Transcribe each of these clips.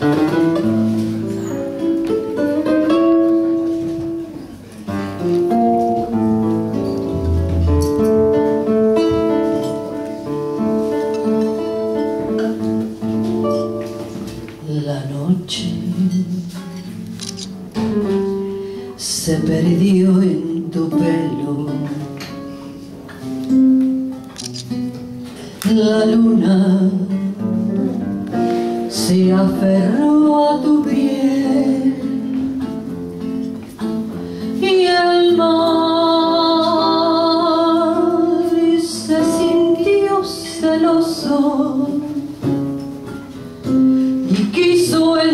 La noche se perdió en tu pelo. La luna se aferró a tu piel. Y el mar se sintió celoso y quiso en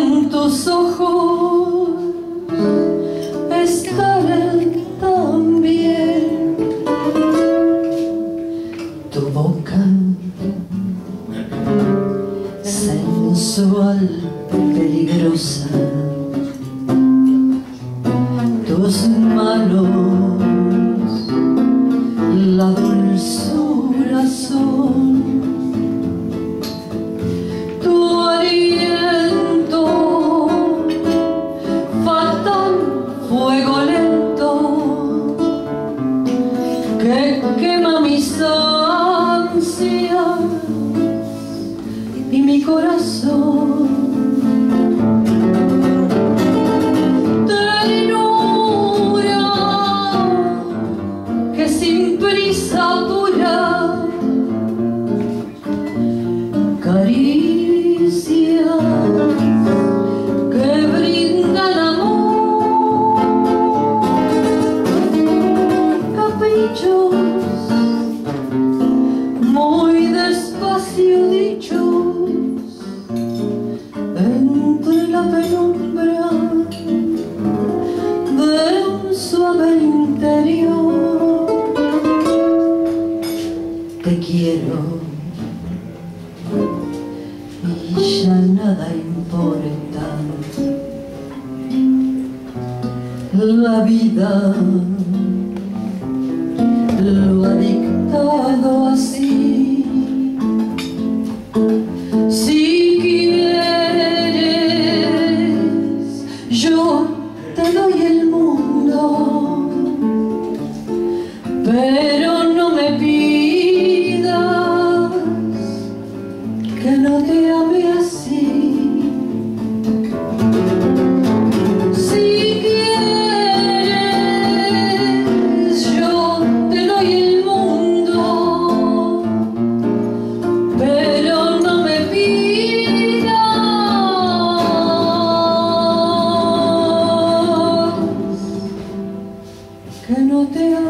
sensual peligrosa. Tus manos la dulzura son tu aliento. Fatal fuego lento que quema mis ansias mi corazón y ya nada importa. La vida lo ha dictado así. Si quieres, yo te doy el mundo, pero no me pidas Deus.